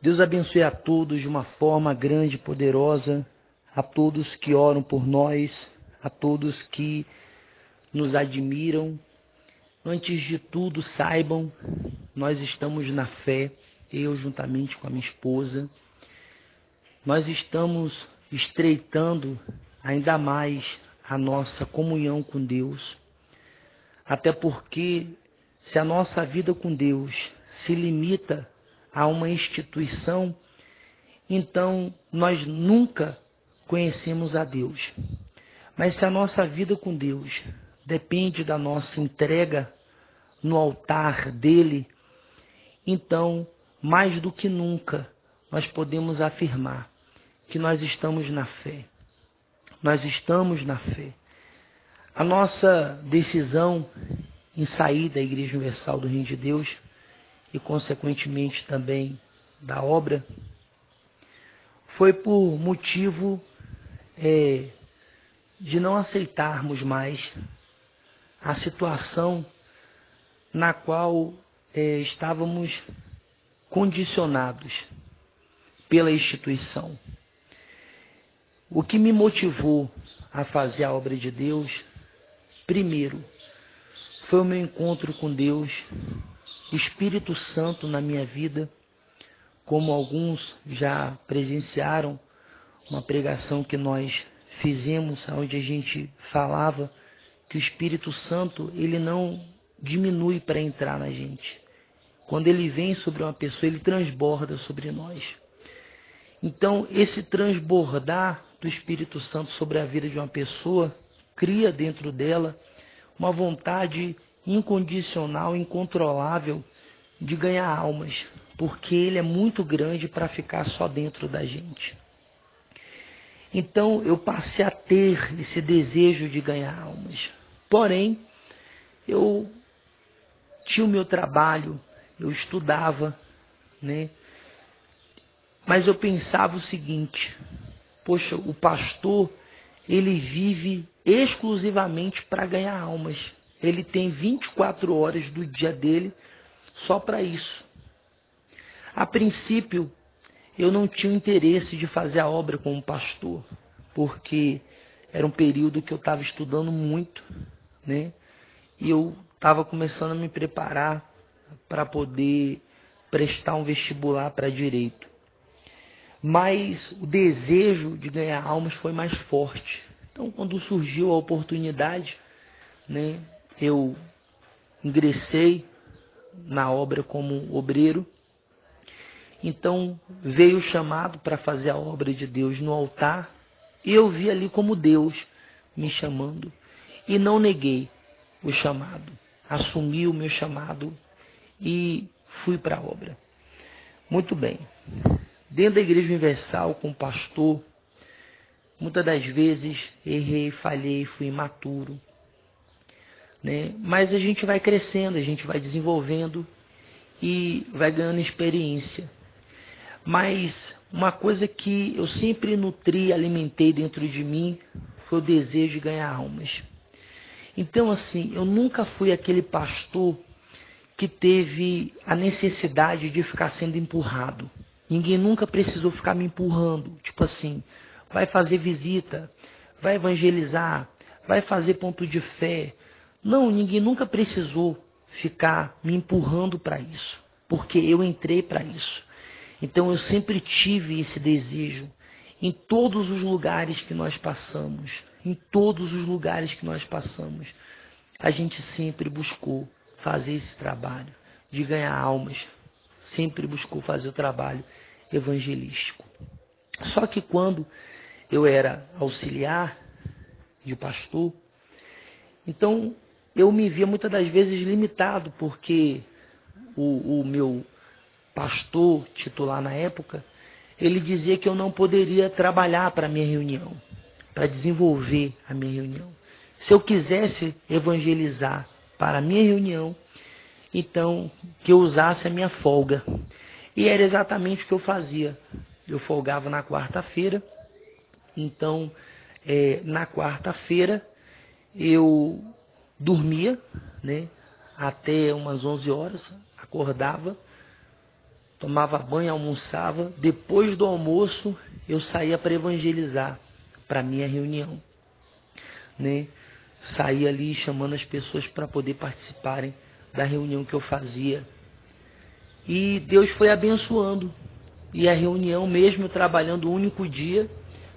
Deus abençoe a todos de uma forma grande e poderosa, a todos que oram por nós, a todos que nos admiram. Antes de tudo, saibam, nós estamos na fé, eu juntamente com a minha esposa. Nós estamos estreitando ainda mais a nossa comunhão com Deus. Até porque se a nossa vida com Deus se limita a uma instituição, então nós nunca conhecemos a Deus. Mas se a nossa vida com Deus depende da nossa entrega no altar dele, então, mais do que nunca, nós podemos afirmar que nós estamos na fé. Nós estamos na fé. A nossa decisão em sair da Igreja Universal do Reino de Deus e, consequentemente, também da obra, foi por motivo é, de não aceitarmos mais a situação na qual é, estávamos condicionados pela instituição. O que me motivou a fazer a obra de Deus, primeiro, foi o meu encontro com Deus, Espírito Santo na minha vida, como alguns já presenciaram uma pregação que nós fizemos, onde a gente falava que o Espírito Santo ele não diminui para entrar na gente. Quando ele vem sobre uma pessoa, ele transborda sobre nós. Então, esse transbordar do Espírito Santo sobre a vida de uma pessoa cria dentro dela uma vontade incondicional, incontrolável de ganhar almas, porque ele é muito grande para ficar só dentro da gente. Então eu passei a ter esse desejo de ganhar almas. Porém, eu tinha o meu trabalho, eu estudava, né? Mas eu pensava o seguinte: poxa, o pastor ele vive exclusivamente para ganhar almas. Ele tem 24 horas do dia dele só para isso. A princípio, eu não tinha interesse de fazer a obra como pastor, porque era um período que eu estava estudando muito, né? E eu estava começando a me preparar para poder prestar um vestibular para direito. Mas o desejo de ganhar almas foi mais forte. Então, quando surgiu a oportunidade, né, eu ingressei na obra como obreiro. Então veio o chamado para fazer a obra de Deus no altar e eu vi ali como Deus me chamando e não neguei o chamado. Assumi o meu chamado e fui para a obra. Muito bem. Dentro da Igreja Universal, como pastor, Muitas das vezes errei, falhei, fui imaturo. Né? Mas a gente vai crescendo, a gente vai desenvolvendo e vai ganhando experiência. Mas uma coisa que eu sempre nutri, alimentei dentro de mim foi o desejo de ganhar almas. Então, assim, eu nunca fui aquele pastor que teve a necessidade de ficar sendo empurrado. Ninguém nunca precisou ficar me empurrando. Tipo assim, vai fazer visita, vai evangelizar, vai fazer ponto de fé. Não, ninguém nunca precisou ficar me empurrando para isso, porque eu entrei para isso. Então eu sempre tive esse desejo em todos os lugares que nós passamos, em todos os lugares que nós passamos, a gente sempre buscou fazer esse trabalho de ganhar almas, sempre buscou fazer o trabalho evangelístico. Só que quando eu era auxiliar de pastor, então eu me via muitas das vezes limitado, porque o, o meu pastor titular na época, ele dizia que eu não poderia trabalhar para a minha reunião, para desenvolver a minha reunião. Se eu quisesse evangelizar para a minha reunião, então que eu usasse a minha folga. E era exatamente o que eu fazia. Eu folgava na quarta-feira então, é, na quarta-feira, eu dormia, né? Até umas 11 horas, acordava, tomava banho, almoçava. Depois do almoço, eu saía para evangelizar para minha reunião, né? Saía ali chamando as pessoas para poder participarem da reunião que eu fazia. E Deus foi abençoando. E a reunião, mesmo trabalhando um único dia,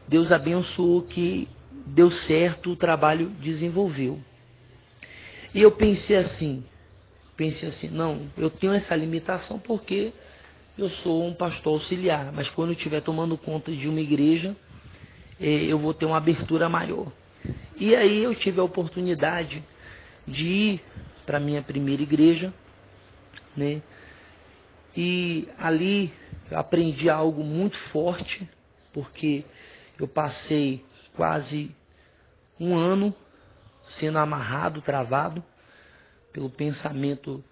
Deus abençoou que deu certo, o trabalho desenvolveu. E eu pensei assim, pensei assim, não, eu tenho essa limitação porque eu sou um pastor auxiliar, mas quando eu estiver tomando conta de uma igreja, eh, eu vou ter uma abertura maior. E aí eu tive a oportunidade de ir para a minha primeira igreja, né? E ali eu aprendi algo muito forte, porque eu passei quase um ano sendo amarrado, travado pelo pensamento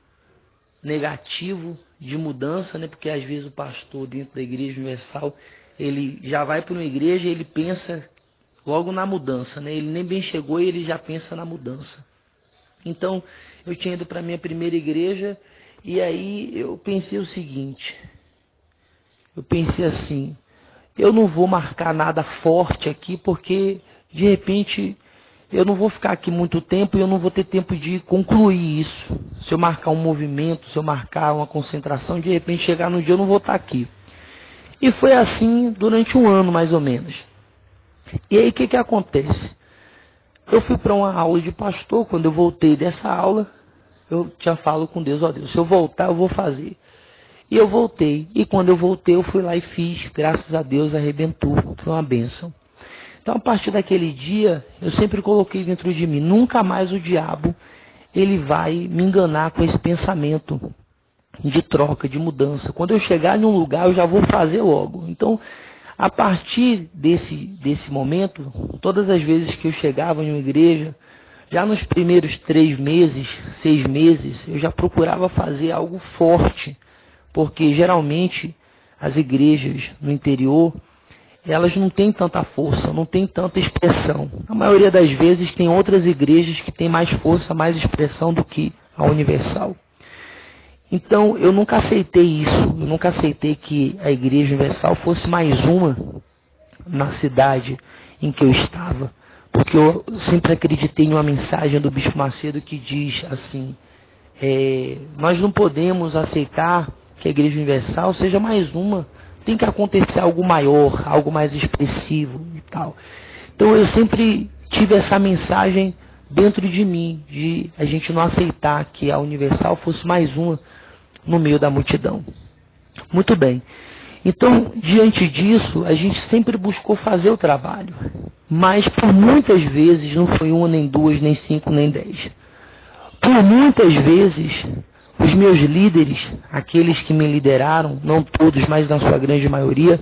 negativo de mudança, né? Porque às vezes o pastor dentro da igreja universal, ele já vai para uma igreja e ele pensa logo na mudança, né? Ele nem bem chegou e ele já pensa na mudança. Então, eu tinha ido para minha primeira igreja e aí eu pensei o seguinte: eu pensei assim, eu não vou marcar nada forte aqui porque de repente eu não vou ficar aqui muito tempo e eu não vou ter tempo de concluir isso. Se eu marcar um movimento, se eu marcar uma concentração, de repente chegar no dia eu não vou estar aqui. E foi assim durante um ano mais ou menos. E aí o que, que acontece? Eu fui para uma aula de pastor, quando eu voltei dessa aula, eu já falo com Deus, ó Deus, se eu voltar eu vou fazer. E eu voltei. E quando eu voltei, eu fui lá e fiz. Graças a Deus arrebentou. Foi uma bênção. Então, a partir daquele dia, eu sempre coloquei dentro de mim, nunca mais o diabo ele vai me enganar com esse pensamento de troca, de mudança. Quando eu chegar em um lugar, eu já vou fazer logo. Então, a partir desse, desse momento, todas as vezes que eu chegava em uma igreja, já nos primeiros três meses, seis meses, eu já procurava fazer algo forte, porque geralmente as igrejas no interior elas não têm tanta força, não têm tanta expressão. A maioria das vezes tem outras igrejas que têm mais força, mais expressão do que a Universal. Então eu nunca aceitei isso, eu nunca aceitei que a Igreja Universal fosse mais uma na cidade em que eu estava porque eu sempre acreditei em uma mensagem do Bispo Macedo que diz assim: é, nós não podemos aceitar que a Igreja Universal seja mais uma, tem que acontecer algo maior, algo mais expressivo e tal. Então eu sempre tive essa mensagem dentro de mim, de a gente não aceitar que a Universal fosse mais uma no meio da multidão. Muito bem. Então, diante disso, a gente sempre buscou fazer o trabalho. Mas por muitas vezes, não foi uma, nem duas, nem cinco, nem dez. Por muitas vezes, os meus líderes, aqueles que me lideraram, não todos, mas na sua grande maioria,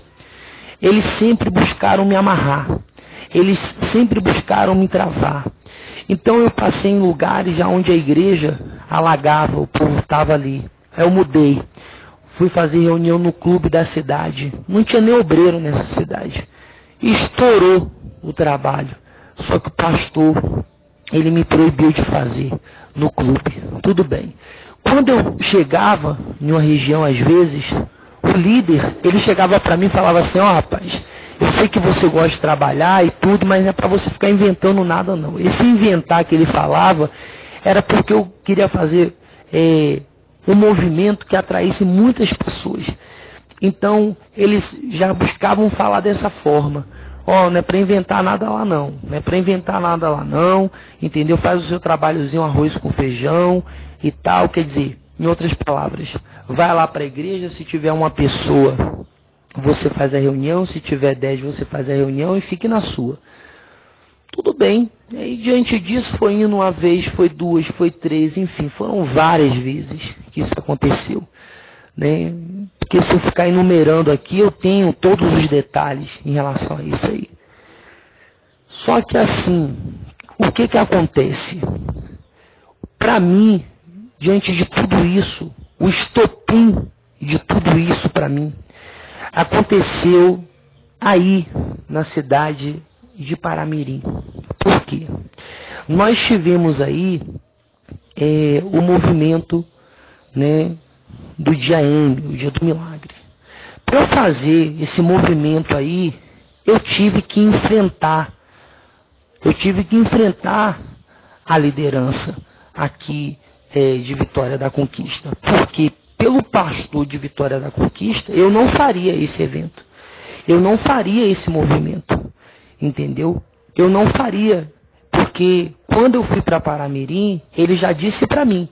eles sempre buscaram me amarrar. Eles sempre buscaram me travar. Então eu passei em lugares onde a igreja alagava, o povo estava ali. Eu mudei. Fui fazer reunião no clube da cidade. Não tinha nem obreiro nessa cidade. Estourou o trabalho. Só que o pastor, ele me proibiu de fazer no clube. Tudo bem. Quando eu chegava em uma região, às vezes, o líder, ele chegava para mim e falava assim, ó oh, rapaz, eu sei que você gosta de trabalhar e tudo, mas não é para você ficar inventando nada não. Esse inventar que ele falava era porque eu queria fazer é, um movimento que atraísse muitas pessoas. Então, eles já buscavam falar dessa forma. Ó, oh, não é para inventar nada lá não. Não é para inventar nada lá não. Entendeu? Faz o seu trabalhozinho arroz com feijão e tal. Quer dizer, em outras palavras, vai lá para a igreja, se tiver uma pessoa, você faz a reunião, se tiver dez, você faz a reunião e fique na sua. Tudo bem. E aí, diante disso, foi indo uma vez, foi duas, foi três, enfim, foram várias vezes que isso aconteceu. Né? Porque se eu ficar enumerando aqui, eu tenho todos os detalhes em relação a isso aí. Só que assim, o que que acontece? Para mim, diante de tudo isso, o estopim de tudo isso para mim aconteceu aí na cidade de Paramirim. Por quê? Nós tivemos aí é, o movimento né, do dia M, o dia do milagre. para eu fazer esse movimento aí, eu tive que enfrentar, eu tive que enfrentar a liderança aqui é, de Vitória da Conquista. Porque pelo pastor de Vitória da Conquista, eu não faria esse evento. Eu não faria esse movimento. Entendeu? Eu não faria. Porque quando eu fui para Paramirim, ele já disse para mim: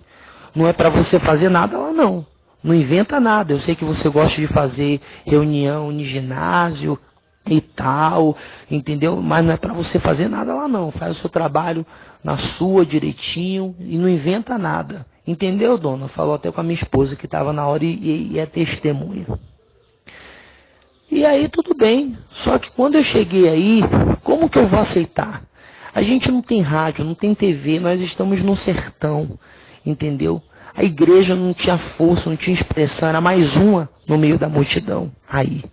não é para você fazer nada lá não. Não inventa nada. Eu sei que você gosta de fazer reunião em ginásio e tal, entendeu? Mas não é para você fazer nada lá não. Faz o seu trabalho na sua direitinho e não inventa nada. Entendeu, dona? Falou até com a minha esposa que estava na hora e, e é testemunha. E aí tudo bem. Só que quando eu cheguei aí, como que eu vou aceitar? A gente não tem rádio, não tem TV, nós estamos no sertão, entendeu? A igreja não tinha força, não tinha expressão, era mais uma no meio da multidão aí.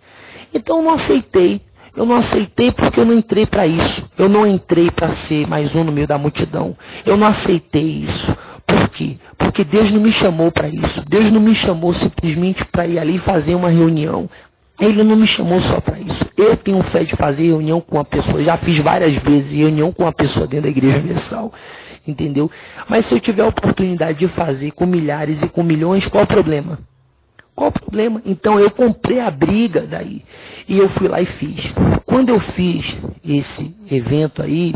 Então eu não aceitei. Eu não aceitei porque eu não entrei para isso. Eu não entrei para ser mais um no meio da multidão. Eu não aceitei isso. Por quê? Porque Deus não me chamou para isso. Deus não me chamou simplesmente para ir ali fazer uma reunião. Ele não me chamou só para isso. Eu tenho fé de fazer reunião com uma pessoa. Já fiz várias vezes reunião com uma pessoa dentro da igreja universal entendeu? Mas se eu tiver a oportunidade de fazer com milhares e com milhões, qual o problema? Qual o problema? Então eu comprei a briga daí e eu fui lá e fiz. Quando eu fiz esse evento aí,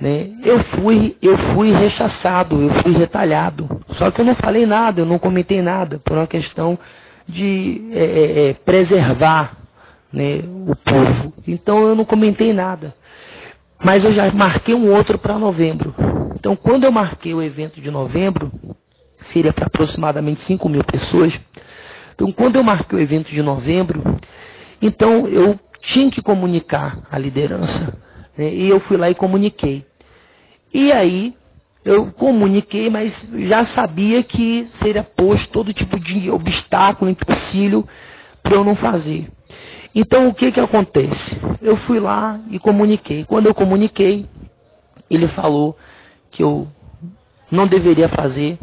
né, eu fui eu fui rechaçado, eu fui retalhado. Só que eu não falei nada, eu não comentei nada por uma questão de é, é, é preservar né, o povo. Então eu não comentei nada. Mas eu já marquei um outro para novembro. Então, quando eu marquei o evento de novembro, seria para aproximadamente 5 mil pessoas. Então, quando eu marquei o evento de novembro, então eu tinha que comunicar a liderança. Né? E eu fui lá e comuniquei. E aí, eu comuniquei, mas já sabia que seria posto todo tipo de obstáculo, empecilho, para eu não fazer. Então, o que, que acontece? Eu fui lá e comuniquei. Quando eu comuniquei, ele falou que eu não deveria fazer,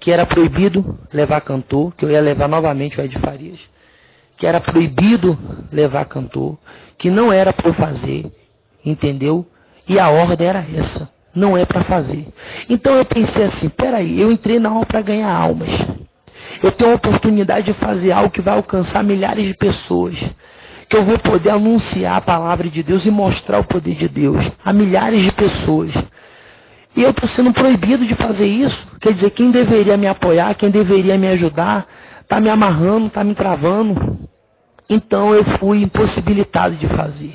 que era proibido levar cantor, que eu ia levar novamente o Ed Farias, que era proibido levar cantor, que não era para fazer, entendeu? E a ordem era essa, não é para fazer. Então eu pensei assim, peraí, eu entrei na aula para ganhar almas. Eu tenho a oportunidade de fazer algo que vai alcançar milhares de pessoas. Que eu vou poder anunciar a palavra de Deus e mostrar o poder de Deus a milhares de pessoas. E eu estou sendo proibido de fazer isso. Quer dizer, quem deveria me apoiar, quem deveria me ajudar, está me amarrando, está me travando. Então eu fui impossibilitado de fazer.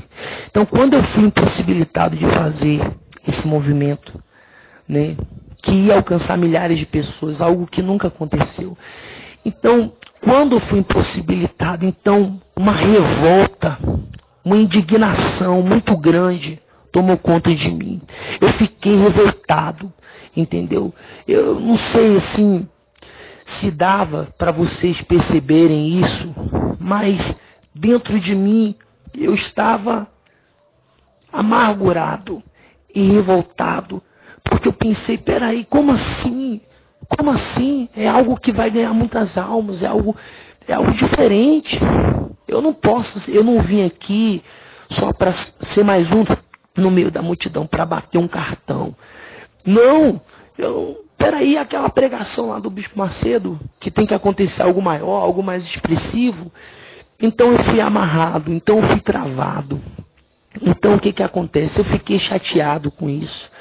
Então quando eu fui impossibilitado de fazer esse movimento, né, que ia alcançar milhares de pessoas, algo que nunca aconteceu. Então, quando eu fui impossibilitado, então uma revolta, uma indignação muito grande tomou conta de mim. Eu fiquei revoltado, entendeu? Eu não sei assim se dava para vocês perceberem isso, mas dentro de mim eu estava amargurado e revoltado, porque eu pensei, peraí, como assim? Como assim? É algo que vai ganhar muitas almas, é algo, é algo diferente. Eu não posso, eu não vim aqui só para ser mais um no meio da multidão para bater um cartão. Não, eu, peraí, aquela pregação lá do Bispo Macedo, que tem que acontecer algo maior, algo mais expressivo. Então eu fui amarrado, então eu fui travado. Então o que, que acontece? Eu fiquei chateado com isso.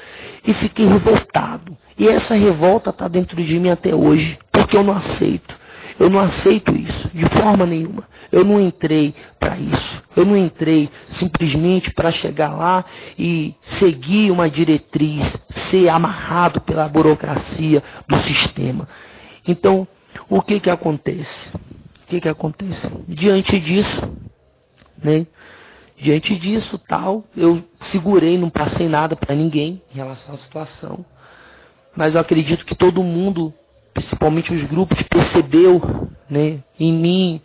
E fiquei revoltado. E essa revolta está dentro de mim até hoje, porque eu não aceito. Eu não aceito isso, de forma nenhuma. Eu não entrei para isso. Eu não entrei simplesmente para chegar lá e seguir uma diretriz, ser amarrado pela burocracia do sistema. Então, o que que acontece? O que que acontece? Diante disso, né? Diante disso, tal, eu segurei, não passei nada para ninguém em relação à situação. Mas eu acredito que todo mundo principalmente os grupos, percebeu né, em mim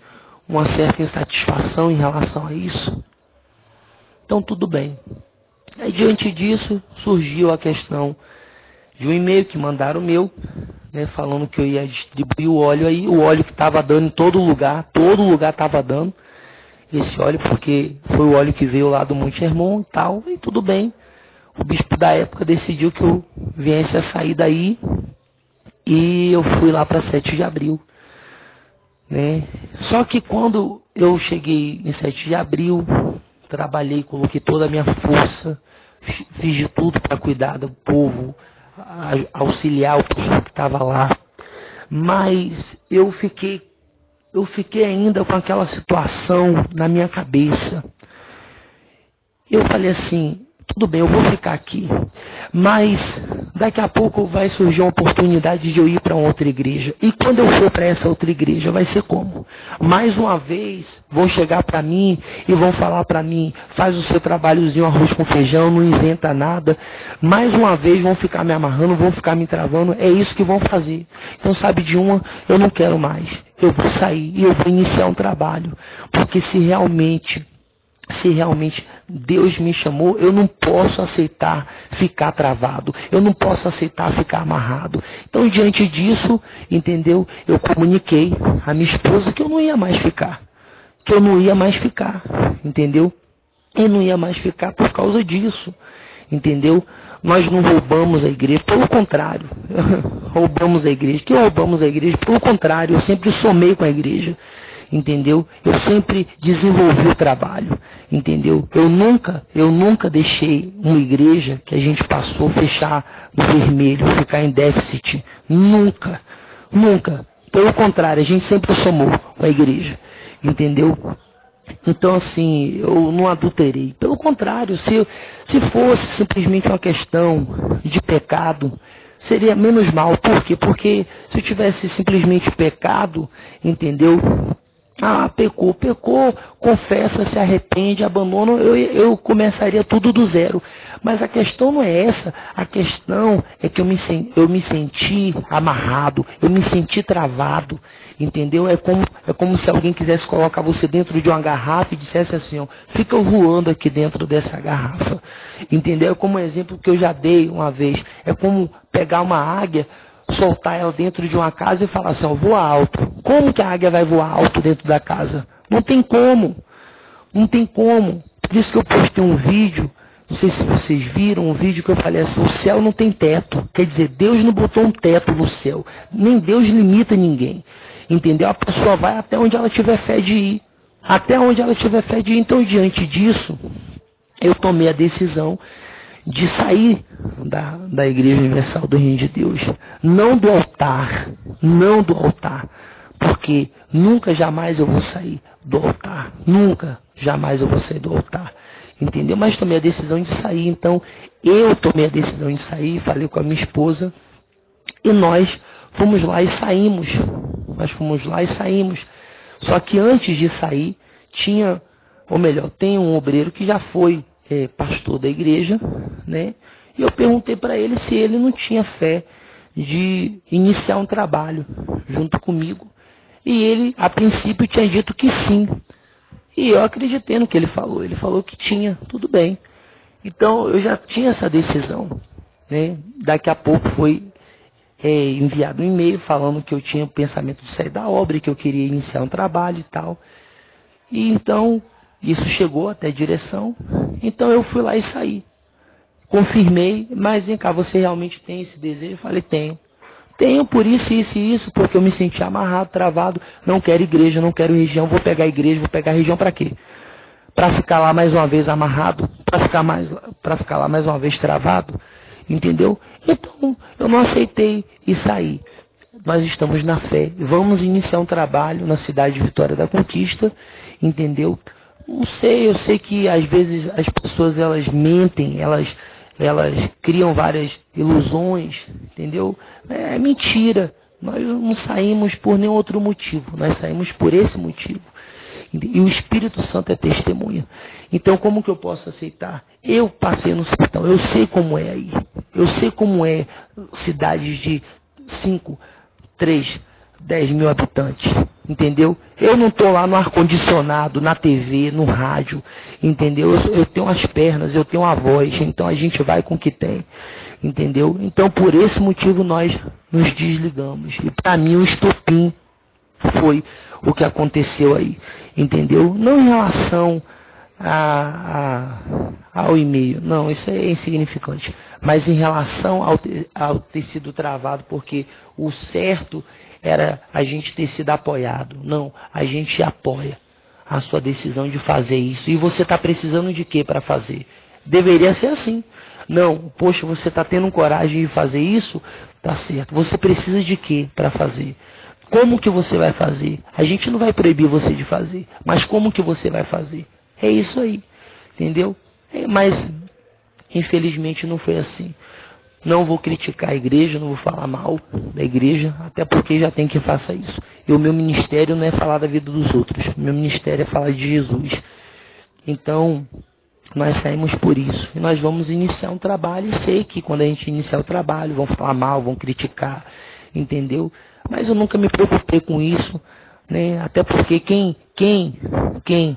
uma certa insatisfação em relação a isso. Então tudo bem. Aí diante disso surgiu a questão de um e-mail que mandaram meu, né, falando que eu ia distribuir o óleo aí, o óleo que estava dando em todo lugar, todo lugar estava dando esse óleo, porque foi o óleo que veio lá do Monte Hermon e tal, e tudo bem. O bispo da época decidiu que eu viesse a sair daí e eu fui lá para 7 de abril. Né? Só que quando eu cheguei em 7 de abril, trabalhei, coloquei toda a minha força, fiz de tudo para cuidar do povo, auxiliar o pessoal que estava lá. Mas eu fiquei, eu fiquei ainda com aquela situação na minha cabeça. Eu falei assim, tudo bem, eu vou ficar aqui. Mas daqui a pouco vai surgir uma oportunidade de eu ir para outra igreja. E quando eu for para essa outra igreja, vai ser como? Mais uma vez, vão chegar para mim e vão falar para mim: faz o seu trabalhozinho, arroz com feijão, não inventa nada. Mais uma vez vão ficar me amarrando, vão ficar me travando. É isso que vão fazer. Então, sabe de uma, eu não quero mais. Eu vou sair e eu vou iniciar um trabalho. Porque se realmente se realmente Deus me chamou, eu não posso aceitar ficar travado, eu não posso aceitar ficar amarrado. Então, diante disso, entendeu? Eu comuniquei à minha esposa que eu não ia mais ficar, que eu não ia mais ficar, entendeu? Eu não ia mais ficar por causa disso, entendeu? Nós não roubamos a igreja, pelo contrário, roubamos a igreja. Que roubamos a igreja? Pelo contrário, eu sempre somei com a igreja entendeu? Eu sempre desenvolvi o trabalho, entendeu? Eu nunca, eu nunca deixei uma igreja que a gente passou fechar no vermelho, ficar em déficit, nunca, nunca. Pelo contrário, a gente sempre somou com a igreja, entendeu? Então, assim, eu não adulterei. Pelo contrário, se, se fosse simplesmente uma questão de pecado, seria menos mal. Por quê? Porque se eu tivesse simplesmente pecado, entendeu? Ah, pecou, pecou, confessa, se arrepende, abandona, eu, eu começaria tudo do zero. Mas a questão não é essa, a questão é que eu me, eu me senti amarrado, eu me senti travado, entendeu? É como, é como se alguém quisesse colocar você dentro de uma garrafa e dissesse assim, ó, fica voando aqui dentro dessa garrafa, entendeu? É como um exemplo que eu já dei uma vez, é como pegar uma águia, soltar ela dentro de uma casa e falar assim, ó, voa alto. Como que a águia vai voar alto dentro da casa? Não tem como. Não tem como. Por isso que eu postei um vídeo, não sei se vocês viram, um vídeo que eu falei assim, o céu não tem teto. Quer dizer, Deus não botou um teto no céu. Nem Deus limita ninguém. Entendeu? A pessoa vai até onde ela tiver fé de ir. Até onde ela tiver fé de ir. Então, diante disso, eu tomei a decisão de sair da, da Igreja Universal do Reino de Deus. Não do altar, não do altar. Porque nunca, jamais eu vou sair do altar. Nunca, jamais eu vou sair do altar. Entendeu? Mas tomei a decisão de sair. Então, eu tomei a decisão de sair, falei com a minha esposa. E nós fomos lá e saímos. Nós fomos lá e saímos. Só que antes de sair, tinha, ou melhor, tem um obreiro que já foi é, pastor da igreja, né? E eu perguntei para ele se ele não tinha fé de iniciar um trabalho junto comigo. E ele, a princípio, tinha dito que sim. E eu acreditei no que ele falou. Ele falou que tinha, tudo bem. Então eu já tinha essa decisão. Né? Daqui a pouco foi é, enviado um e-mail falando que eu tinha o pensamento de sair da obra, que eu queria iniciar um trabalho e tal. E então isso chegou até a direção, então eu fui lá e saí. Confirmei, mas vem cá, você realmente tem esse desejo? Eu falei, tenho. Tenho por isso, isso e isso, porque eu me senti amarrado, travado, não quero igreja, não quero região, vou pegar igreja, vou pegar região para quê? Para ficar lá mais uma vez amarrado, para ficar mais para ficar lá mais uma vez travado, entendeu? Então, eu não aceitei e saí. Nós estamos na fé. Vamos iniciar um trabalho na cidade de Vitória da Conquista, entendeu? Não sei, eu sei que às vezes as pessoas elas mentem, elas, elas criam várias ilusões, entendeu? É mentira. Nós não saímos por nenhum outro motivo, nós saímos por esse motivo. E o Espírito Santo é testemunha. Então, como que eu posso aceitar? Eu passei no sertão, eu sei como é aí. Eu sei como é cidades de 5, 3, 10 mil habitantes entendeu? Eu não estou lá no ar-condicionado, na TV, no rádio, entendeu? Eu, eu, tenho as pernas, eu tenho a voz, então a gente vai com o que tem. entendeu? Então, por esse motivo, nós nos desligamos. E para mim, o estopim foi o que aconteceu aí, entendeu? Não em relação a, a, ao e-mail, não, isso é insignificante, mas em relação ao, ao ter sido travado, porque o certo era a gente ter sido apoiado. Não, a gente apoia a sua decisão de fazer isso. E você está precisando de quê para fazer? Deveria ser assim. Não, poxa, você está tendo coragem de fazer isso? Tá certo. Você precisa de quê para fazer? Como que você vai fazer? A gente não vai proibir você de fazer, mas como que você vai fazer? É isso aí, entendeu? É, mas infelizmente não foi assim. Não vou criticar a igreja, não vou falar mal da igreja, até porque já tem que faça isso. E o meu ministério não é falar da vida dos outros, meu ministério é falar de Jesus. Então, nós saímos por isso. E nós vamos iniciar um trabalho e sei que quando a gente iniciar o trabalho, vão falar mal, vão criticar, entendeu? Mas eu nunca me preocupei com isso, né? Até porque quem, quem, quem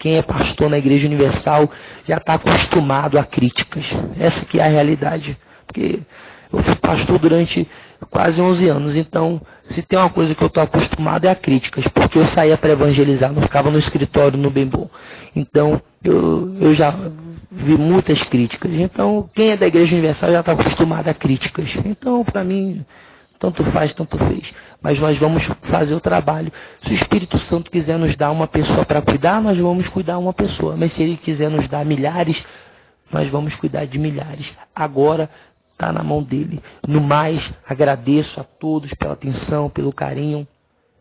quem é pastor na Igreja Universal já está acostumado a críticas. Essa que é a realidade porque eu fui pastor durante quase 11 anos. Então, se tem uma coisa que eu estou acostumado é a críticas, porque eu saía para evangelizar, não ficava no escritório no bem bom. Então, eu, eu já vi muitas críticas. Então, quem é da Igreja Universal já está acostumado a críticas. Então, para mim, tanto faz, tanto fez. Mas nós vamos fazer o trabalho. Se o Espírito Santo quiser nos dar uma pessoa para cuidar, nós vamos cuidar uma pessoa. Mas se ele quiser nos dar milhares, nós vamos cuidar de milhares. Agora, está na mão dele. No mais, agradeço a todos pela atenção, pelo carinho.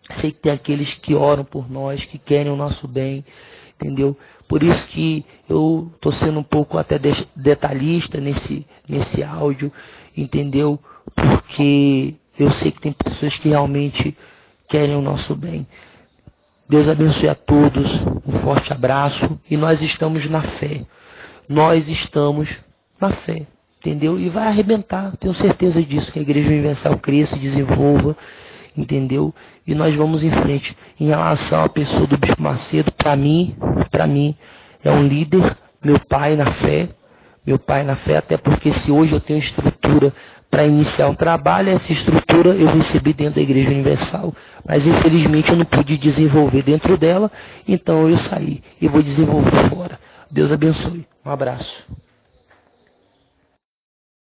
Sei que tem aqueles que oram por nós, que querem o nosso bem, entendeu? Por isso que eu estou sendo um pouco até detalhista nesse, nesse áudio, entendeu? Porque eu sei que tem pessoas que realmente querem o nosso bem. Deus abençoe a todos, um forte abraço e nós estamos na fé. Nós estamos na fé entendeu? E vai arrebentar, tenho certeza disso, que a Igreja Universal cresça, desenvolva, entendeu? E nós vamos em frente. Em relação à pessoa do Bispo Macedo, para mim, para mim, é um líder, meu pai na fé, meu pai na fé, até porque se hoje eu tenho estrutura para iniciar um trabalho, essa estrutura eu recebi dentro da Igreja Universal, mas infelizmente eu não pude desenvolver dentro dela, então eu saí e vou desenvolver fora. Deus abençoe. Um abraço.